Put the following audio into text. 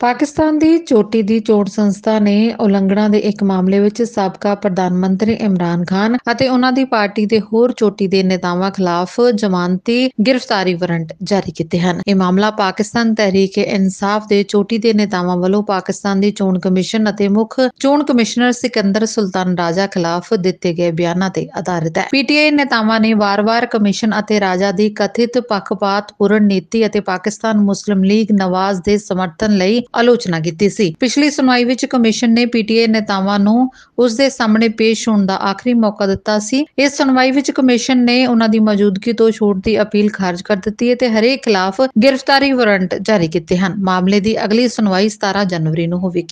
ਪਾਕਿਸਤਾਨ ਦੀ ਚੋਟੀ ਦੀ ਚੋਣ ਸੰਸਥਾ ਨੇ ਉਲੰਘਣਾ ਦੇ ਇੱਕ ਮਾਮਲੇ ਵਿੱਚ ਸਾਬਕਾ ਪ੍ਰਧਾਨ ਮੰਤਰੀ ਇਮਰਾਨ ਖਾਨ ਅਤੇ ਉਹਨਾਂ ਦੀ ਪਾਰਟੀ ਦੇ ਹੋਰ ਚੋਟੀ ਦੇ ਨੇਤਾਵਾਂ ਖਿਲਾਫ ਜ਼ਮਾਨਤੀ ਗ੍ਰਿਫਤਾਰੀ ਵਾਰੰਟ ਜਾਰੀ ਕੀਤੇ ਹਨ। ਇਹ ਮਾਮਲਾ ਪਾਕਿਸਤਾਨ ਤਹਿਰੀਕ-ਏ-ਇਨਸਾਫ ਦੇ ਚੋਟੀ ਦੇ ਨੇਤਾਵਾਂ ਵੱਲੋਂ ਪਾਕਿਸਤਾਨ ਦੀ ਚੋਣ ਕਮਿਸ਼ਨ ਅਤੇ ਮੁੱਖ ਚੋਣ ਕਮਿਸ਼ਨਰ ਸਿਕੰਦਰ ਸੁਲਤਾਨ ਰਾਜਾ ਖਿਲਾਫ ਦਿੱਤੇ ਗਏ ਬਿਆਨਾਂ ਤੇ ਆਧਾਰਿਤ ਹੈ। ਪੀਟੀਆਈ ਨੇਤਾਵਾਂ ਨੇ ਵਾਰ-ਵਾਰ ਕਮਿਸ਼ਨ ਅਤੇ ਰਾਜਾ ਦੀ ਕਥਿਤ ਪੱਖਪਾਤਪੂਰਨ ਨੀਤੀ ਅਤੇ ਪਾਕਿਸਤਾਨ ਮੁਸਲਿਮ ਲੀਗ ਨਵਾਜ਼ ਦੇ ਸਮਰਥਨ ਲਈ ਆਲੋਚਨਾ ਕੀਤੀ ਸੀ। ਪਿਛਲੀ ਸੁਣਵਾਈ ਵਿੱਚ ਕਮਿਸ਼ਨ ਨੇ ਪੀਟੀਆਈ ਨੇਤਾਵਾਂ ਨੂੰ ਉਸ ਦੇ ਸਾਹਮਣੇ ਪੇਸ਼ ਹੋਣ ਦਾ ਆਖਰੀ ਮੌਕਾ ਦਿੱਤਾ ਸੀ। ਇਸ ਸੁਣਵਾਈ ਵਿੱਚ ਕਮਿਸ਼ਨ ਨੇ ਉਹਨਾਂ ਦੀ ਮੌਜੂਦਗੀ ਤੋਂ ਛੋਟ ਦੀ ਅਪੀਲ ਖਾਰਜ ਕਰ ਦਿੱਤੀ ਹੈ ਤੇ ਹਰੇਕ ਖਿਲਾਫ ਗ੍ਰਿਫਤਾਰੀ ਵਾਰੰਟ ਜਾਰੀ ਕੀਤੇ ਹਨ। ਮਾਮਲੇ ਦੀ ਅਗਲੀ ਸੁਣਵਾਈ 17 ਜਨਵਰੀ ਨੂੰ ਹੋਵੇਗੀ।